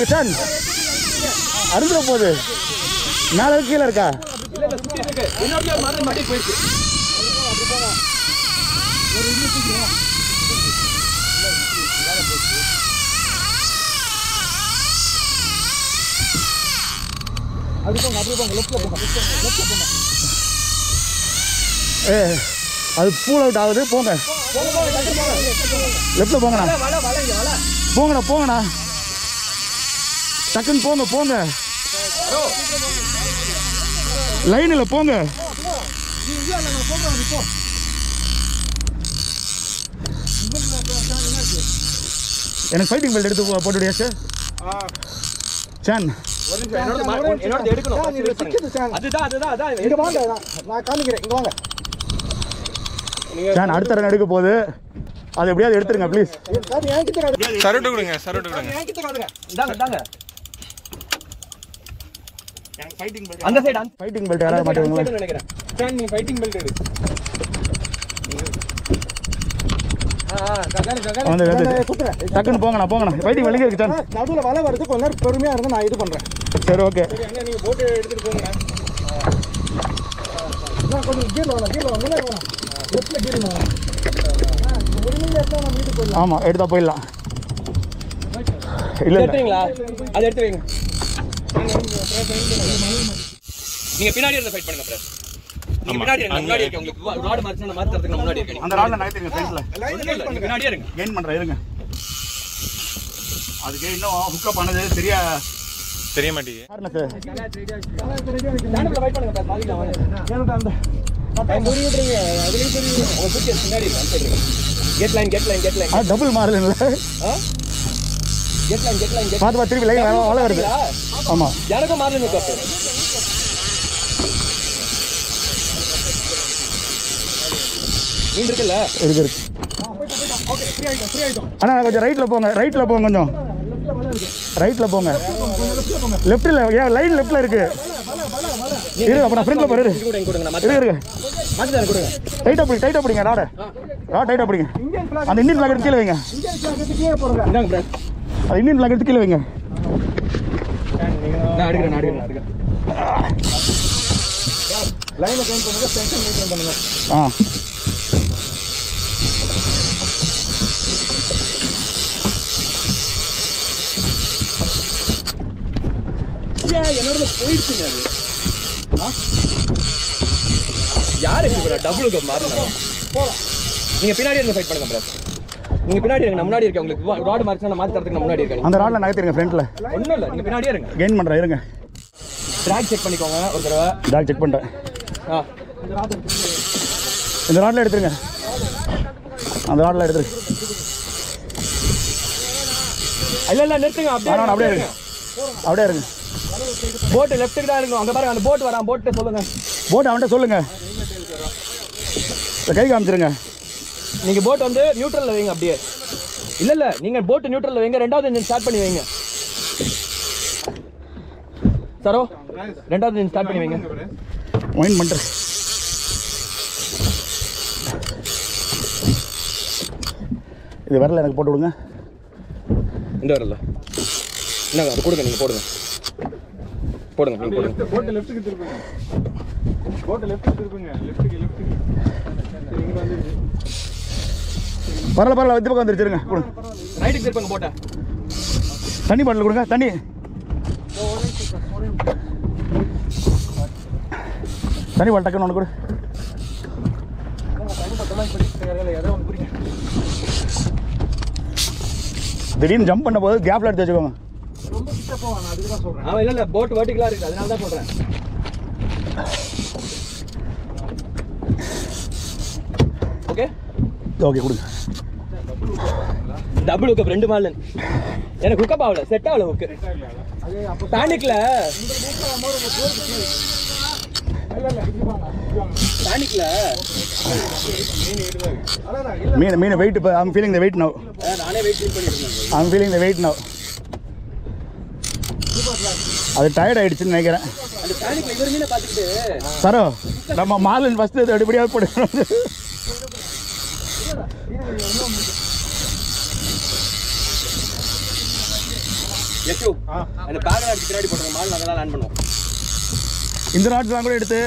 இருக்கு சார் அறுந்துட போகுது. மேலே கீழே இருக்கா? ஏ அது பூல் அவுட் ஆகுது போங்க. லெஃப்டில் போங்கண்ணா. போங்கண்ணா போங்கண்ணா. டக்குன்னு போங்க போங்க. லைனில் போங்க. எனக்கு ஃபைட்டிங் பெல்ட் எடுத்து போ- போட்டுவிடியா சார் சான் சான் அடுத்த ரன் எடுக்க போகுது. அது எப்படியாவது எடுத்துருங்க ப்ளீஸ். சரட்டு கொடுங்க சரட்டு கொடுங்க என்கிட்ட காட்டுங்க இந்தாங்க இந்தாங்க ஃபைட்டிங் பெல்ட் அந்த சைடு அந்த ஃபைட்டிங் பெல்ட் யாராவது மாட்டுவீங்களா நினைக்கிறேன். சார் நீ ஃபைட்டிங் பெல்ட் எடு. டக்குன்னு போங்கண்ணா போங்கண்ணா. ஃபைட்டிங் வெளியே இருக்கு சான் நடுவில் வலை வருது. கொஞ்ச நேரம் பொறுமையா இருந்து நான் இது பண்றேன். சரி ஓகே. அண்ணா நீங்க போட்டு போங்க. கொஞ்சம் கீழ வாங்க கீழ வாங்க லெஃப்ட்ல கீழ வாங்க போயிடலாம். ஆமாம் எடுத்தா போயிடலாம். இல்லை இல்லை. எடுத்துவீங்களா அதை எடுத்து வைங்க. நீங்க பின்னாடி இருந்து ஃபைட் பண்ணுங்க பிரஸ் நீங்க பின்னாடி இருங்க முன்னாடி இருக்க உங்களுக்கு ராட் மார்க்ஸ் முன்னாடி இருக்கேன். அந்த ராடில் நகர்த்துங்க இல்ல நீங்க பின்னாடியே இருங்க. கெயின் பண்ணுறேன் இருங்க. அதுக்கு இன்னும் ஹுக்கப் பண்ணது சரியா தெரிய மாட்டேங்குது. பாருங்க சார் ஸ்டாண்டப்ல ஃபைட் பண்ணுங்க இருக்கு அந்த ஆ டபுள் மாறல பார்த்து திருப்பி லைன் வேலை வள வருது. ஆமாம் எனக்கும் கப்பு நீங்க இருக்குல்ல இருக்கு இருக்கு. அண்ணா கொஞ்சம் ரைட்டில் போங்க ரைட்டில் போங்க கொஞ்சம். ரைட்டில் போங்க. லெஃப்ட்டில் ஏன் லைன் லெஃப்ட்டில் இருக்கு. இரு அப்போ நான் ஃப்ரெண்டில் மாத்தி இருக்கு மாத்தி டைட்டாக பிடி டைட்டாக பிடிங்க ராட ராட் டைட்டாக பிடிங்க. அந்த இந்தியன் ஃபிளாக் கீழே வைங்க. அது இந்தியன் ஃபிளாக் எடுத்து கீழே வைங்க. ஆ. என்னோட போயிடுச்சுங்க அது யாரு இப்போ டபுள் கப் மாறணும் நீங்க பின்னாடி இருந்து ஃபைட் பண்ணுங்க பிரஸ் நீங்க பின்னாடி இருங்க முன்னாடி இருக்கேன். உங்களுக்கு ராட் நான் மாத்தி தரதுக்கு முன்னாடி இருக்கேன். அந்த ராடில் நகர்த்திருங்க ஃப்ரண்ட்டில் ஒண்ணும் இல்ல நீங்க பின்னாடியே இருங்க. கெயின் பண்ணுறேன் இருங்க. ட்ராக் செக் பண்ணிக்கோங்க ஒரு தடவை. டாக் செக் ஆ. இந்த ராடில் எடுத்துருங்க. அந்த ராடில் எடுத்துரு. இல்ல இல்ல நிறுத்துங்க அப்படியே அப்படியே இருங்க. அப்படியே இருங்க. போட் லெஃப்ட்டுக்கு தான் இருக்கும் அங்க பாருங்க அந்த போட் வரான். போட்டு சொல்லுங்க. போட்டு அவன்கிட்ட சொல்லுங்க. கை காமிச்சிருங்க. நீங்க போட் வந்து நியூட்ரல்ல வைங்க அப்படியே. இல்ல இல்ல நீங்க போட் நியூட்ரல்ல வைங்க ரெண்டாவது இன்ஜின் ஸ்டார்ட் பண்ணி வைங்க. சரோ ரெண்டாவது இன்ஜின் ஸ்டார்ட் பண்ணி வைங்க. ஒயின் பண்ணுறேன் இது வரல எனக்கு போட்டு விடுங்க. இந்த வரல என்னங்க அது கொடுங்க நீங்க போடுங்க. போடுங்க நீங்க போடுங்க. போட்டு லெஃப்ட்டுக்கு திருப்புங்க. போட்டு லெஃப்ட்டுக்கு திருப்புங்க. லெஃப்ட்டுக்கு லெஃப்ட்டுக்கு இங்க வந்து பரவாயில்ல பரவாயில்ல இந்த பக்கம் வந்துருச்சுருங்க கொடுங்க. ரைட்டுக்கு திருப்பங்க போட்ட. தண்ணி பாட்டில் கொடுங்க தண்ணி. தண்ணி பாட்டில் டக்குன்னு ஒன்று கொடு. திடீர்னு ஜம்ப் பண்ண போது கேப்ல எடுத்து வச்சுக்கோங்க. இல்ல இல்ல போட் வெர்டிகலா இருக்கு அதனால தான் சொல்றேன். ஓகே ஓகே கொடுங்க. டபுள் ஹுக்கப் ரெண்டு மாலன் எனக்கு ஹுக்கப் ஆகல செட் ஆகல ஹுக்கு பேனிக்ல பேனிக்ல மீன் மீன் வெயிட் இப்போ I'm feeling the weight now I'm feeling the weight now அது டயர்ட் ஆயிடுச்சுன்னு நினைக்கிறேன். சரோ நம்ம மாலன் இது அடிப்படியாக போடுறோம் யசு அந்த பேக் அடிச்சு பின்னாடி போட்டுருங்க மால் நாங்கள் தான் லேண்ட் பண்ணுவோம். இந்த நாட்டுலாம் கூட எடுத்து.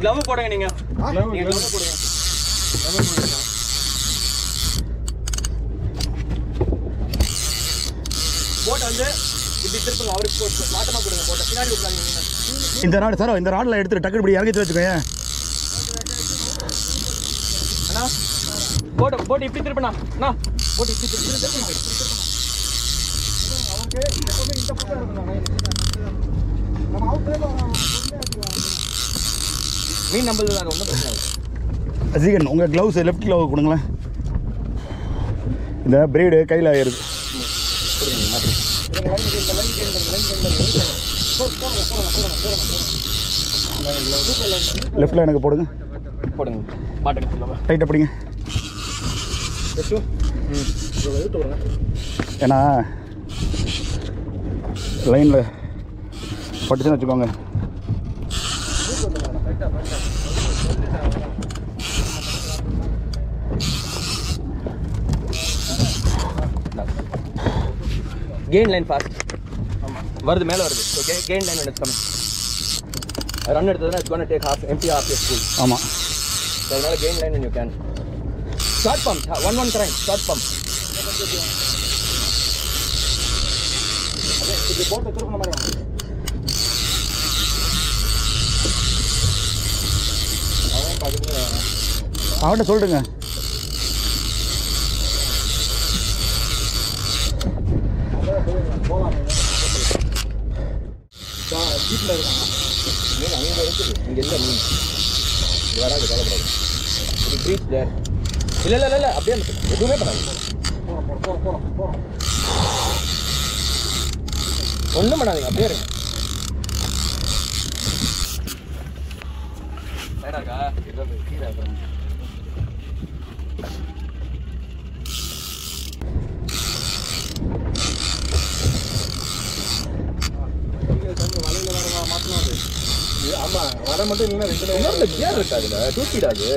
க்ளவ் போடுங்க நீங்க. நீங்க க்ளவ் போடுங்க. போட் வந்து இப்படி திருப்பங்க அவருக்கு போட்டு மாட்டமா கொடுங்க போட்ட பின்னாடி நீங்க. இந்த ராடு சரோ இந்த ராடில் எடுத்துட்டு டக்குனு இப்படி இறக்கி வச்சுக்கோங்க அண்ணா போட்டு போட்டு இப்படி திருப்பினா அண்ணா போட்டு இப்படி நம்ம அவுட் சைடு மீன் நம்பல் தாங்க ஒன்றும் பிரச்சனை ஜீகன் உங்கள் க்ளவுஸ் லெஃப்ட் க்ளவ் கொடுங்களேன். இந்த பிரேடு கையில் ஆயிருது லெஃப்டில் எனக்கு போடுங்க. போடுங்க. இல்லாமல் டைட்டாக பிடிங்க. ஏன்னா லைனில் பட்டுச்சுன்னு வச்சுக்கோங்க. கெயின் லைன் ஃபாஸ்ட் வருது மேலே வருது. ஸோ கே கெயின் லைன் எடுத்து run எடுத்ததுன்னா it's gone take half empty half school ஆமாம் ஸோ அதனால gain line you can short pump one one கரைன் short pump இப்படி போட்டு திருப்பின மாதிரி. அவன்கிட்ட சொல்லிடுங்க மீன்? அங்கே இருக்குது இங்கே இல்லை மீன் வராது கவலைப்படாது இது ப்ரீச் தேர் இல்லை இல்லை இல்லை அப்படியே நிறுத்து. எதுவுமே பண்ணாது. ஒன்றும் பண்ணாதீங்க அப்படியே இருங்க. வேடாக்கா இது கீழே மட்டும் இல்லைன்னா இன்னொரு கியர் இருக்கு அதுல டூ ஸ்பீட் அது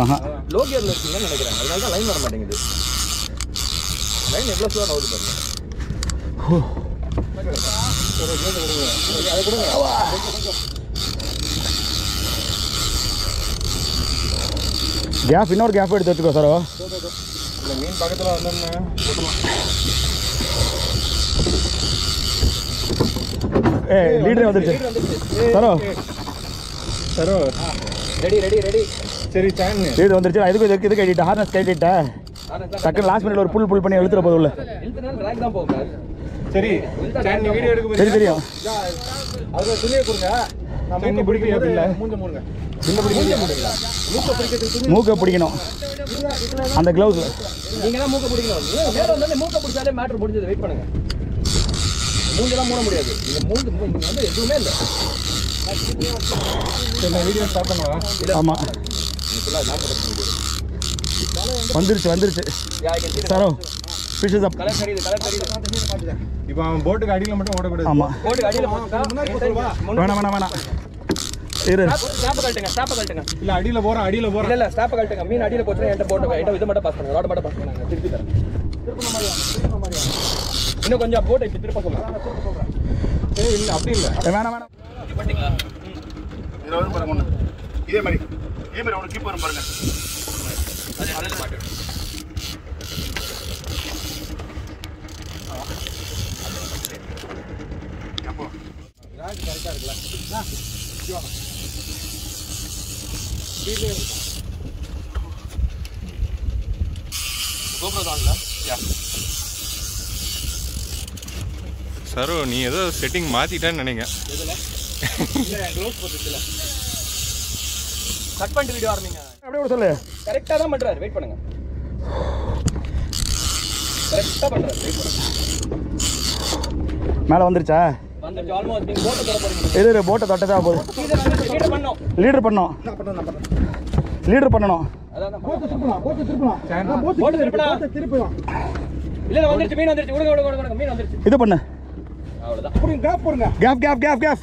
ஆஹா. லோ கியர்ல இருக்கீங்கன்னு நினைக்கிறேன். அதனால தான் லைன் வர மாட்டேங்குது. லைன் எவ்வளோ ஸ்லோவாக நவுது பாருங்க. கேப் இன்னொரு கேப் எடுத்து வச்சுக்கோ சாரோ. இந்த மீன் பக்கத்துல வந்தோம்னா ஏ லீடரே வந்துருச்சு. சாரோ. சரோ ரெடி ரெடி ரெடி சரி சான்னு லீடர் வந்துருச்சு. நான் இதுக்கு இதுக்கு இதுக்கு கட்டிட்டேன் ஹார்னஸ் கட்டிட்டேன் டக்குன்னு லாஸ்ட் மினிட்ல ஒரு புல் புல் பண்ணி எழுத்துற போதும் உள்ள சரி சான் நீ வீடியோ எடுக்க சரி தெரியும். அதுல துணியை கொடுங்க. நான் பில்ல? போது மூஞ்ச மூடுங்க. மூக்க பிடிக்கணும். அந்த க்ளவுஸில் நீங்க தான் மூக்க பிடிக்கணும். மேல வந்தாலே மூக்க பிடிச்சாலே மேட்டர் முடிஞ்சது. வெயிட் பண்ணுங்க. மூஞ்செல்லாம் மூட முடியாது. நீங்க மூஞ்சு வந்து எதுவுமே இல்லை. சரி வீடியோ ஸ்டார்ட் பண்ணவா ஆமாம் வந்துருச்சு வந்துருச்சு. சாரோ ஃபிஷஸ் அப் கலர் தெரியுது கலர் தெரியுது. இப்போ அவன் போட்டுக்கு அடியில மட்டும் ஓடக்கூடாது. ஆமாம் அடியில வேணாம் வேணாம் வேணாம். இரு. ஸ்டாப் கழட்டுங்க ஸ்டாப் கழட்டுங்க. இல்ல அடியில போறான் அடியில இல்ல போறான் இல்ல ஸ்டாப் கழட்டுங்க. மீன் அடியில போச்சுன்னா என்கிட்ட போட்டு என்கிட்ட இது மட்டும் பாஸ் பண்ணுங்க. ரோட மட்டும் பாஸ் பண்ணுங்க. திருப்பி தரேன். இன்னும் கொஞ்சம் போட்டு இப்படி திருப்ப சொல்லுங்க. ஏய் இல்ல அப்படி இல்ல. வேணாம் வேணாம். இதில் வந்து பாருங்க ஒன்று இதே மாதிரி. இதே மாதிரி ஒன்று கீப் வரும் பாருங்க. அது அதில் மாட்டு கோபுரம் யா சரோ நீ ஏதோ செட்டிங் மாத்திட்டேன்னு நினைங்க கட் பண்ணிட்டு வீடியோ ஆரம்பிங்க அப்படியே கூட சொல்லு. கரெக்டாக தான் பண்றாரு. வெயிட் பண்ணுங்க. கரெக்டாக பண்றாரு. வெயிட் பண்ணுங்க. மேலே வந்துருச்சா? நீங்க போட்டு தொட்டதா போதும் இது லீடர் பண்ணோம் லீடர் பண்ணோம் நான் பண்றேன் நான் பண்றேன் லீடர் பண்ணணும். இது பண்ணு. கேப் கேப் கேப் கேப்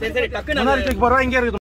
சரி சரி டக்குன்னு